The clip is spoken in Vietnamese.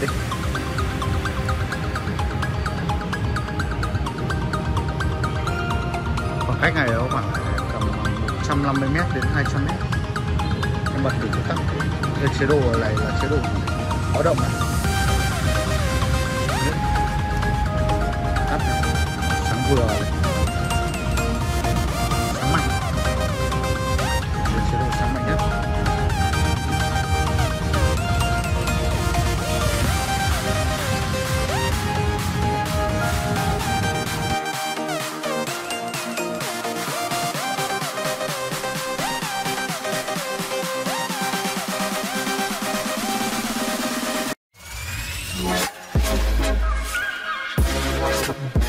bật đi khoảng cách này nó khoảng tầm 150 m đến 200 m em bật để tắt cái chế độ này là chế độ báo động này tắt này. sáng vừa này. Thank you.